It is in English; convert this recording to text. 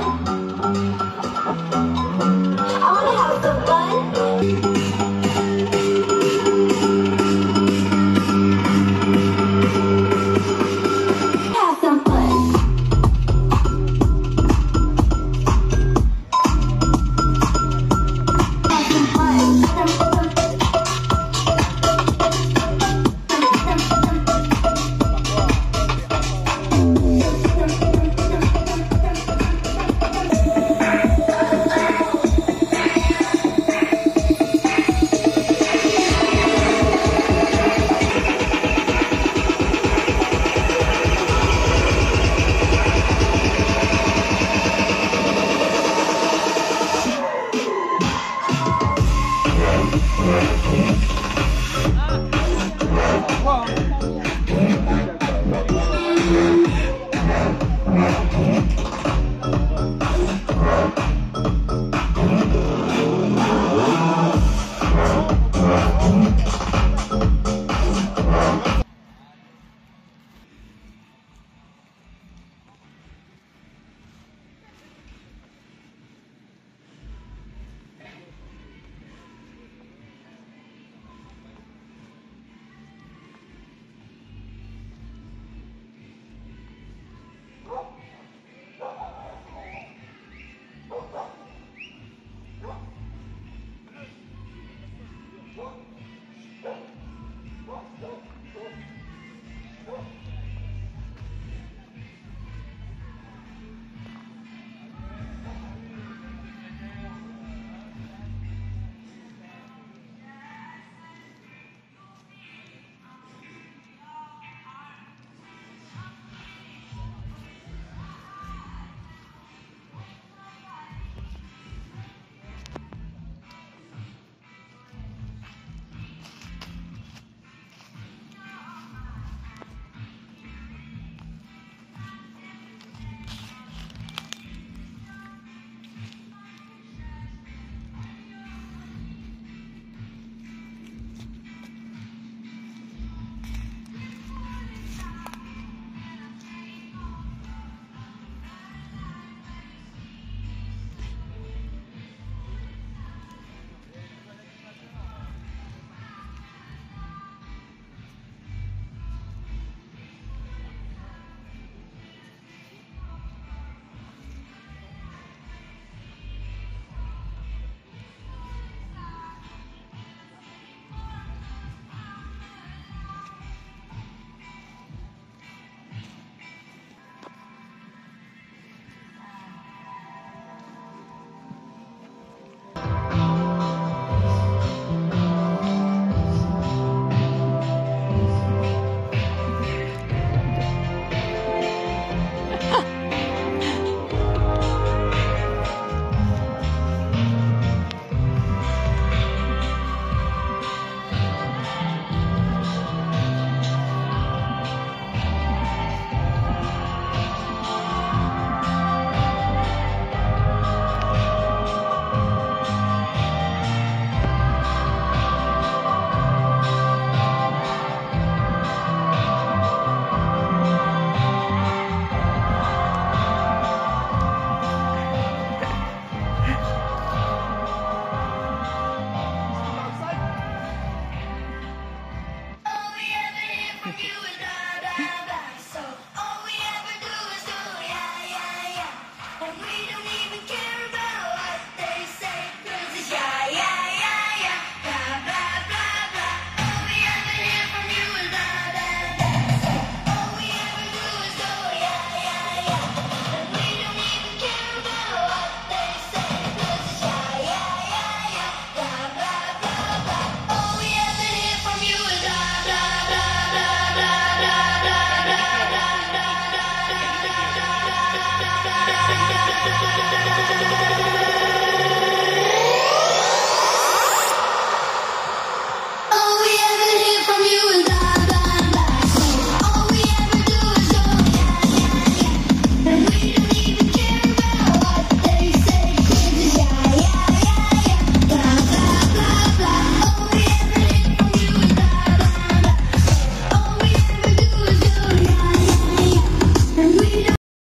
one. Bye.